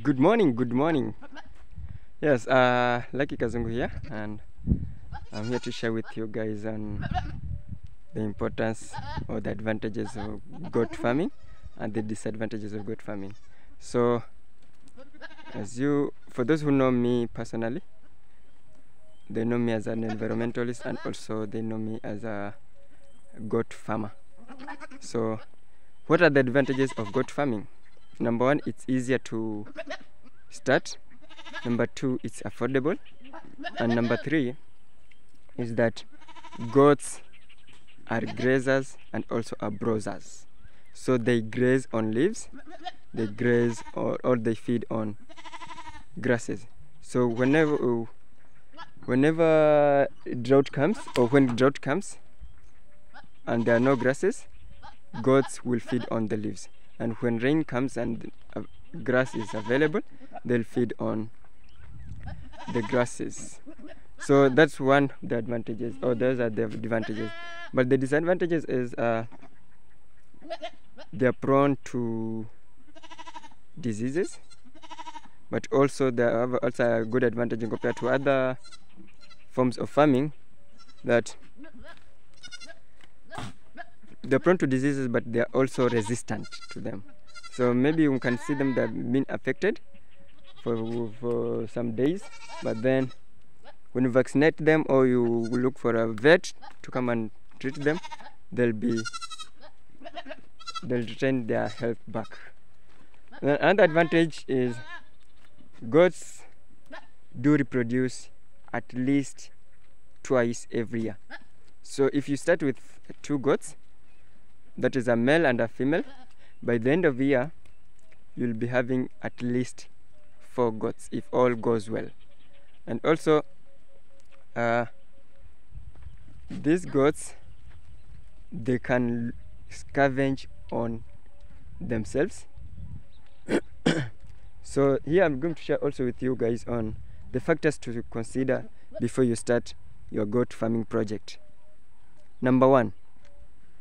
Good morning, good morning. Yes, uh, Lucky Kazungu here, and I'm here to share with you guys on the importance or the advantages of goat farming and the disadvantages of goat farming. So, as you, for those who know me personally, they know me as an environmentalist and also they know me as a goat farmer. So, what are the advantages of goat farming? Number one, it's easier to start. Number two, it's affordable. And number three is that goats are grazers and also are browsers. So they graze on leaves, they graze or, or they feed on grasses. So whenever whenever drought comes or when drought comes and there are no grasses, goats will feed on the leaves. And when rain comes and uh, grass is available, they'll feed on the grasses. So that's one of the advantages, or those are the advantages. But the disadvantages is uh, they're prone to diseases, but also they have also a good advantage compared to other forms of farming that they're prone to diseases, but they're also resistant to them. So maybe you can see them that have been affected for, for some days, but then when you vaccinate them or you look for a vet to come and treat them, they'll be they'll retain their health back. Another advantage is goats do reproduce at least twice every year. So if you start with two goats, that is a male and a female, by the end of the year, you'll be having at least four goats if all goes well. And also, uh, these goats, they can scavenge on themselves. so here I'm going to share also with you guys on the factors to consider before you start your goat farming project. Number one,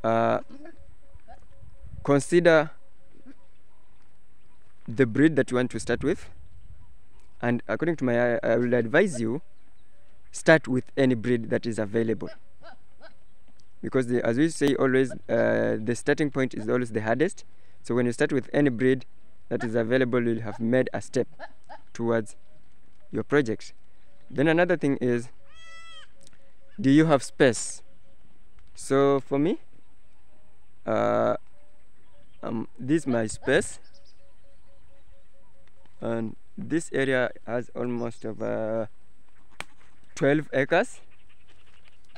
uh, consider the breed that you want to start with. And according to my I will advise you start with any breed that is available. Because the, as we say always uh, the starting point is always the hardest. So when you start with any breed that is available you'll have made a step towards your project. Then another thing is do you have space? So for me uh, this is my space. And this area has almost of uh, 12 acres.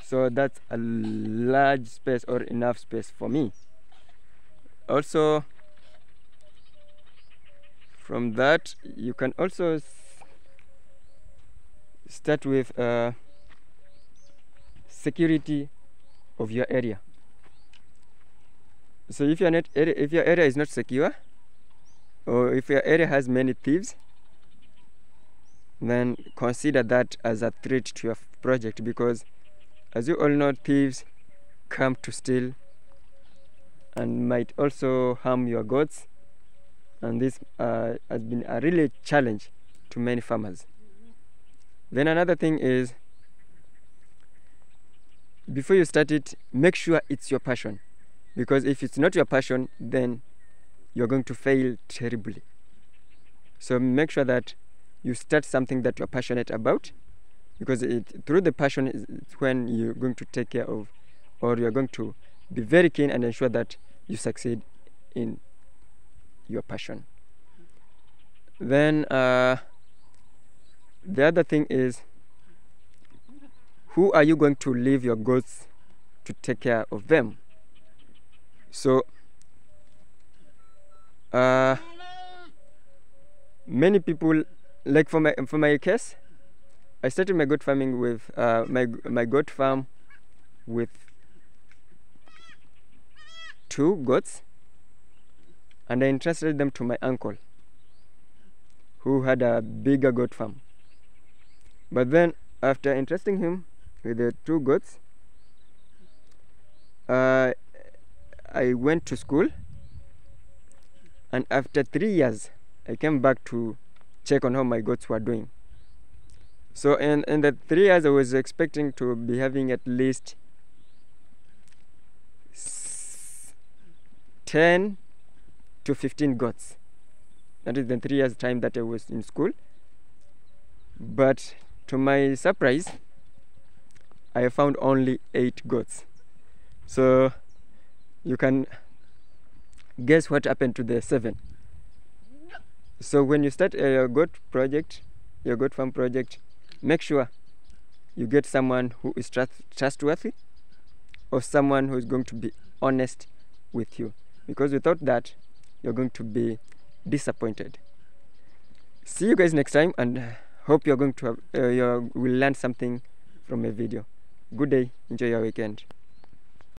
So that's a large space or enough space for me. Also from that you can also start with uh, security of your area so if your net area, if your area is not secure or if your area has many thieves then consider that as a threat to your project because as you all know thieves come to steal and might also harm your goats. And this uh, has been a really challenge to many farmers. Then another thing is before you start it make sure it's your passion because if it's not your passion then you're going to fail terribly. So make sure that you start something that you're passionate about because it, through the passion is when you're going to take care of or you're going to be very keen and ensure that you succeed in your passion. Then uh, the other thing is who are you going to leave your goats to take care of them so uh, many people like for my for my case i started my goat farming with uh, my my goat farm with two goats and i entrusted them to my uncle who had a bigger goat farm. But then after entrusting him with the two goats uh, i went to school and after three years i came back to check on how my goats were doing. So in, in the three years, I was expecting to be having at least 10 to 15 goats. That is the three years time that I was in school. But to my surprise, I found only eight goats. So you can guess what happened to the seven. So when you start your goat project, your goat farm project, make sure you get someone who is trust trustworthy or someone who is going to be honest with you. Because without that, you're going to be disappointed. See you guys next time and hope you're going to have, uh, you will learn something from a video. Good day. Enjoy your weekend.